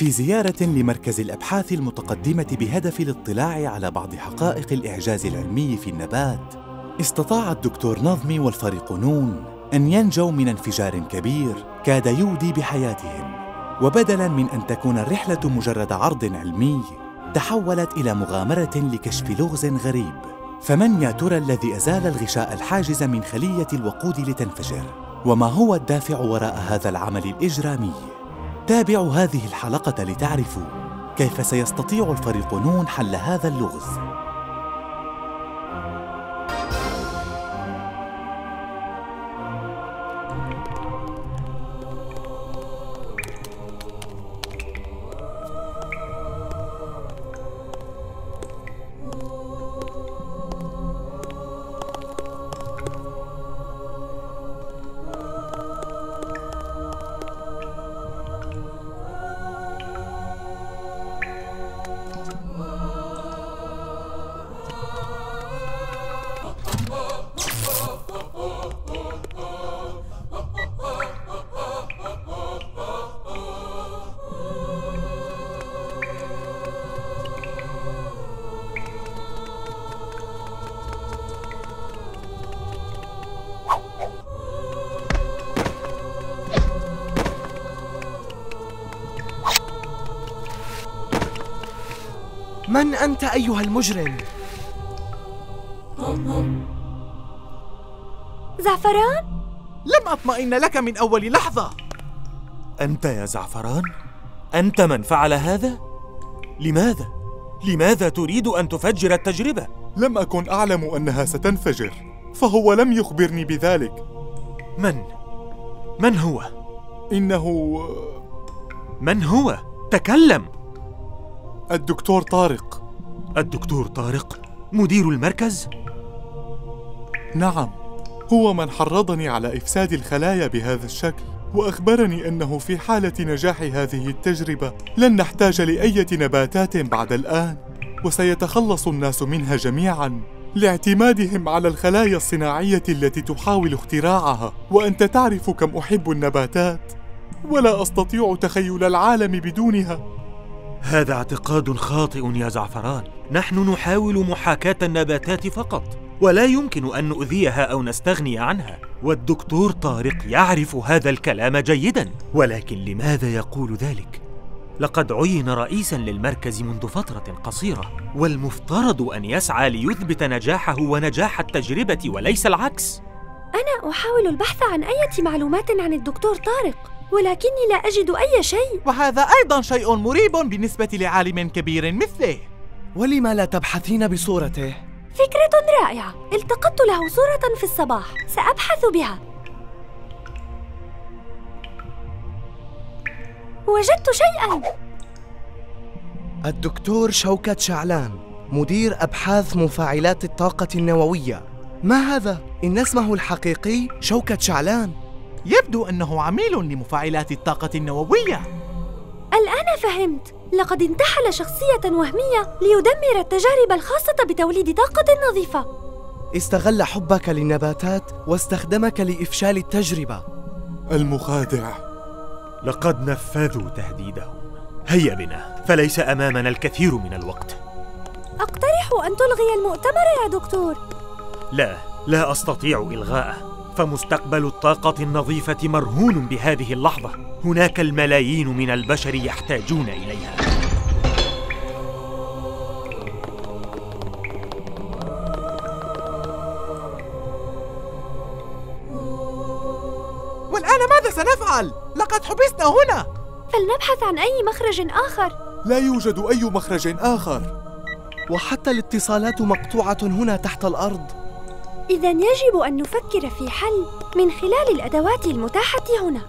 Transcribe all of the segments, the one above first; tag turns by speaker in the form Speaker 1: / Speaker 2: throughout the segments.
Speaker 1: في زيارة لمركز الأبحاث المتقدمة بهدف الاطلاع على بعض حقائق الإعجاز العلمي في النبات، استطاع الدكتور نظمي والفريقونون أن ينجوا من انفجار كبير كاد يودي بحياتهم، وبدلاً من أن تكون الرحلة مجرد عرض علمي، تحولت إلى مغامرة لكشف لغز غريب. فمن يا ترى الذي أزال الغشاء الحاجز من خلية الوقود لتنفجر؟ وما هو الدافع وراء هذا العمل الإجرامي؟ تابعوا هذه الحلقة لتعرفوا كيف سيستطيع الفريقون حل هذا اللغز.
Speaker 2: من أنت أيها المجرم؟
Speaker 3: زعفران؟
Speaker 4: لم أطمئن لك من أول لحظة
Speaker 5: أنت يا زعفران؟ أنت من فعل هذا؟ لماذا؟ لماذا تريد أن تفجر التجربة؟
Speaker 1: لم أكن أعلم أنها ستنفجر فهو لم يخبرني بذلك
Speaker 5: من؟ من هو؟
Speaker 1: إنه
Speaker 5: من هو؟ تكلم
Speaker 1: الدكتور طارق.
Speaker 5: الدكتور طارق مدير المركز؟
Speaker 1: نعم هو من حرضني على إفساد الخلايا بهذا الشكل وأخبرني أنه في حالة نجاح هذه التجربة لن نحتاج لأية نباتات بعد الآن وسيتخلص الناس منها جميعاً لاعتمادهم على الخلايا الصناعية التي تحاول اختراعها. وأنت تعرف كم أحب النباتات ولا أستطيع تخيل العالم بدونها.
Speaker 5: هذا اعتقاد خاطئ يا زعفران. نحن نحاول محاكاة النباتات فقط ولا يمكن أن نؤذيها أو نستغني عنها. والدكتور طارق يعرف هذا الكلام جيدا. ولكن لماذا يقول ذلك؟ لقد عين رئيسا للمركز منذ فترة قصيرة والمفترض أن يسعى ليثبت نجاحه ونجاح التجربة وليس العكس.
Speaker 3: أنا أحاول البحث عن أي معلومات عن الدكتور طارق. ولكني لا أجد أي شيء.
Speaker 4: وهذا أيضا شيء مريب بالنسبة لعالم كبير مثله.
Speaker 2: ولم لا تبحثين بصورته؟
Speaker 3: فكرة رائعة. التقطت له صورة في الصباح. سأبحث بها. وجدت شيئا.
Speaker 2: الدكتور شوكت شعلان مدير أبحاث مفاعلات الطاقة النووية. ما هذا؟ إن اسمه الحقيقي شوكت شعلان.
Speaker 4: يبدو أنه عميل لمفاعلات الطاقة النووية.
Speaker 3: الآن فهمت. لقد انتحل شخصية وهمية ليدمر التجارب الخاصة بتوليد طاقة نظيفة.
Speaker 2: استغل حبك للنباتات واستخدمك لإفشال التجربة.
Speaker 1: المخادع.
Speaker 5: لقد نفذوا تهديدهم. هيا بنا فليس أمامنا الكثير من الوقت.
Speaker 3: أقترح أن تلغي المؤتمر يا دكتور.
Speaker 5: لا لا أستطيع إلغاءه. فمستقبل الطاقة النظيفة مرهون بهذه اللحظة. هناك الملايين من البشر يحتاجون إليها.
Speaker 4: والآن ماذا سنفعل؟ لقد حبسنا هنا.
Speaker 3: فلنبحث عن أي مخرج آخر.
Speaker 1: لا يوجد أي مخرج آخر.
Speaker 2: وحتى الاتصالات مقطوعة هنا تحت الأرض.
Speaker 3: إذا يجب أن نفكر في حل من خلال الأدوات المتاحة هنا.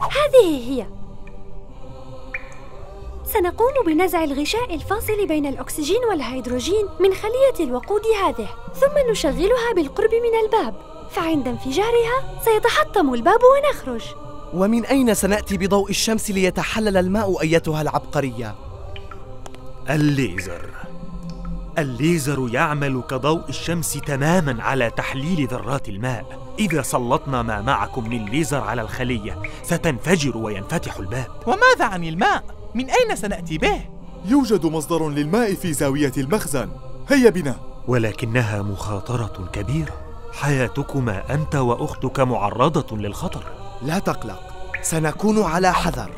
Speaker 3: هذه هي. سنقوم بنزع الغشاء الفاصل بين الأكسجين والهيدروجين من خلية الوقود هذه، ثم نشغلها بالقرب من الباب، فعند انفجارها سيتحطم الباب ونخرج.
Speaker 2: ومن أين سنأتي بضوء الشمس ليتحلل الماء أيتها العبقرية؟
Speaker 5: الليزر. الليزر يعمل كضوء الشمس تماما على تحليل ذرات الماء. إذا سلطنا ما معكم من ليزر على الخلية ستنفجر وينفتح الباب.
Speaker 4: وماذا عن الماء؟ من أين سنأتي به؟
Speaker 1: يوجد مصدر للماء في زاوية المخزن. هيا بنا.
Speaker 5: ولكنها مخاطرة كبيرة. حياتكما أنت وأختك معرضة للخطر.
Speaker 2: لا تقلق سنكون على حذر.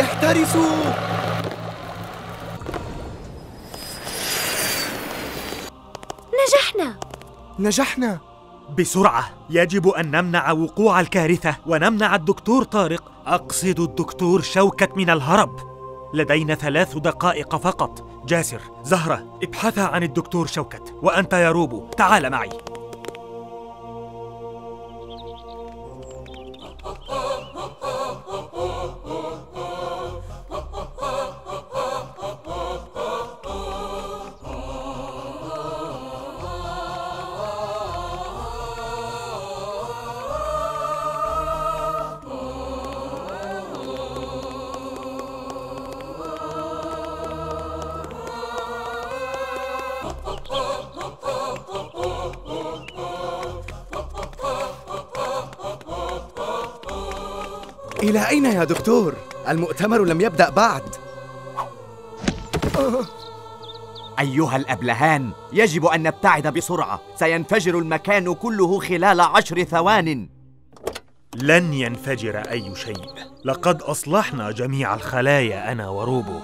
Speaker 2: احترسوا.
Speaker 3: نجحنا.
Speaker 2: نجحنا.
Speaker 5: بسرعة. يجب أن نمنع وقوع الكارثة ونمنع الدكتور طارق. أقصد الدكتور شوكت من الهرب. لدينا ثلاث دقائق فقط. جاسر زهرة ابحثا عن الدكتور شوكت وأنت يا روبو تعال معي.
Speaker 2: إلى أين يا دكتور؟ المؤتمر لم يبدأ بعد.
Speaker 6: أيها الأبلهان يجب أن نبتعد بسرعة. سينفجر المكان كله خلال عشر ثوان.
Speaker 5: لن ينفجر أي شيء. لقد أصلحنا جميع الخلايا أنا وروبو.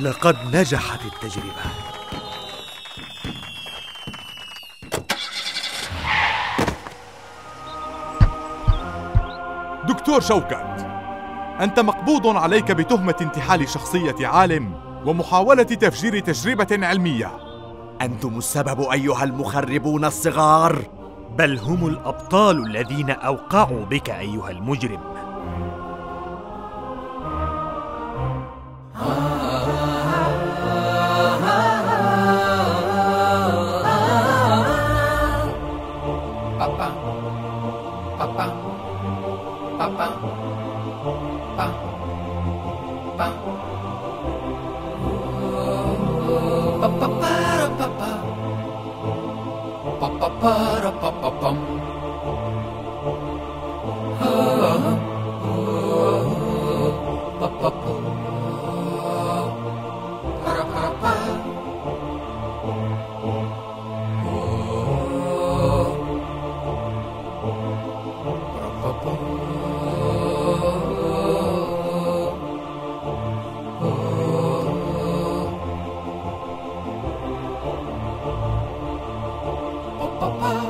Speaker 5: لقد نجحت التجربة.
Speaker 1: دكتور شوكت أنت مقبوض عليك بتهمة انتحال شخصية عالم ومحاولة تفجير تجربة علمية.
Speaker 6: أنتم السبب أيها المخربون الصغار
Speaker 5: بل هم الأبطال الذين أوقعوا بك أيها المجرم.
Speaker 7: Ba-da-ba-ba-bum. Oh.